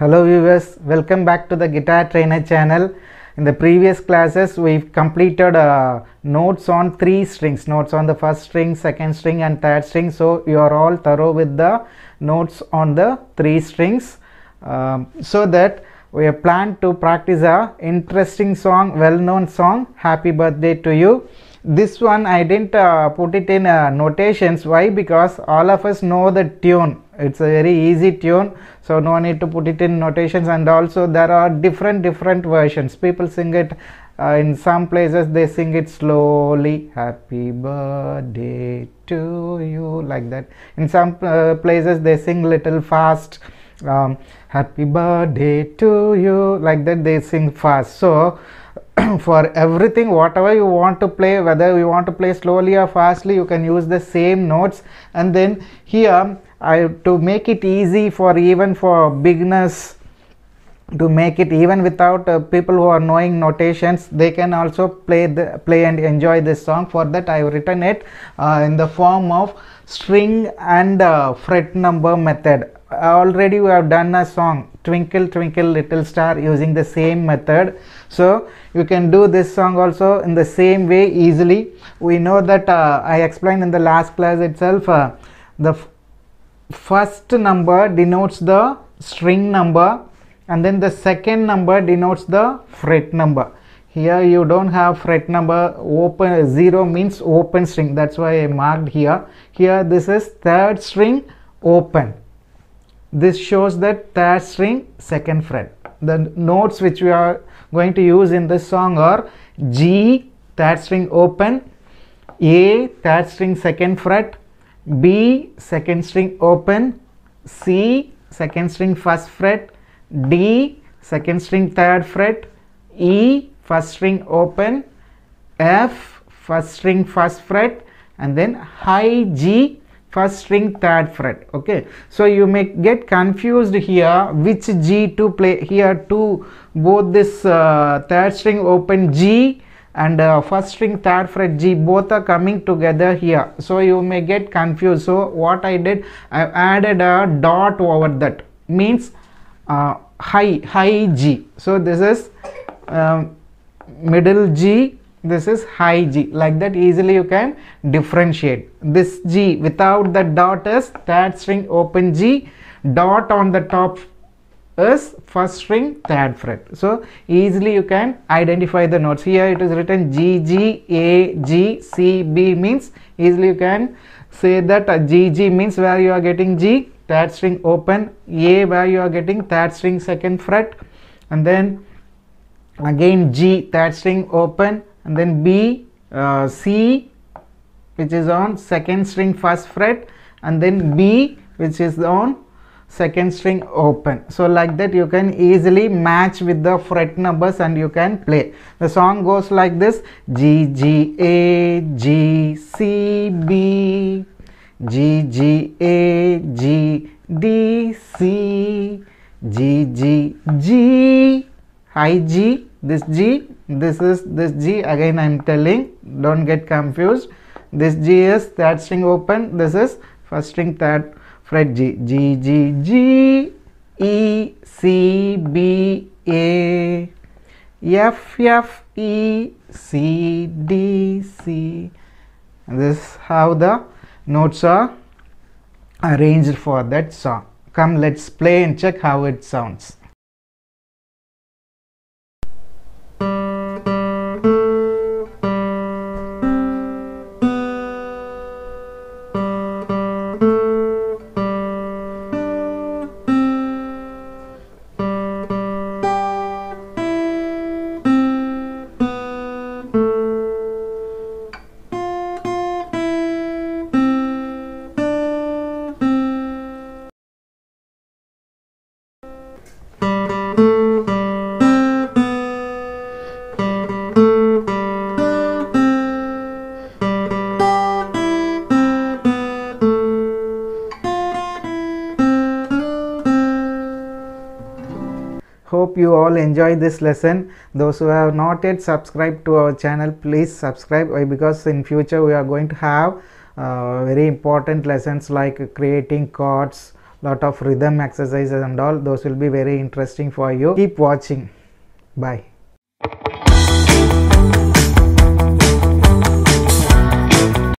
Hello viewers, welcome back to the Guitar Trainer channel. In the previous classes, we've completed uh, notes on three strings, notes on the first string, second string and third string. So you are all thorough with the notes on the three strings um, so that we have planned to practice a interesting song, well-known song, Happy Birthday to You. This one I didn't uh, put it in uh, notations. Why? Because all of us know the tune. It's a very easy tune, so no need to put it in notations. And also there are different different versions. People sing it uh, in some places. They sing it slowly. Happy birthday to you, like that. In some uh, places they sing little fast. Um, happy birthday to you, like that. They sing fast. So for everything whatever you want to play whether you want to play slowly or fastly you can use the same notes. And then here I to make it easy for even for beginners to make it even without uh, people who are knowing notations they can also play the play and enjoy this song. For that I have written it uh, in the form of string and uh, fret number method already we have done a song twinkle twinkle little star using the same method. So you can do this song also in the same way easily. We know that uh, i explained in the last class itself uh, the first number denotes the string number and then the second number denotes the fret number. Here you don't have fret number open zero means open string. That's why i marked here. Here this is third string open this shows that third string second fret. The notes which we are going to use in this song are G third string open A third string second fret B second string open C second string first fret D second string third fret E first string open F first string first fret and then high G first string third fret okay? So you may get confused here which g to play here to both this uh, third string open g and uh, first string third fret g both are coming together here. So you may get confused. So what i did i added a dot over that means uh, high high g. So this is um, middle g this is high G. Like that easily you can differentiate. This G without the dot is third string open G dot on the top is first string third fret. So easily you can identify the notes. Here it is written G G A G C B means easily you can say that uh, G G means where you are getting G third string open A where you are getting third string second fret and then again G third string open and then B, uh, C which is on second string first fret. And then B which is on second string open. So like that you can easily match with the fret numbers and you can play. The song goes like this. G, G, A, G, C, B, G, G, A, G, D, C, G, G, G, high G, this G this is this G again I am telling don't get confused. This G is third string open this is first string third fret G. G G G E C B A F F E C D C. This is how the notes are arranged for that song. Come let's play and check how it sounds Hope you all enjoy this lesson. Those who have not yet subscribed to our channel please subscribe because in future we are going to have uh, very important lessons like creating chords lot of rhythm exercises and all. Those will be very interesting for you. Keep watching. Bye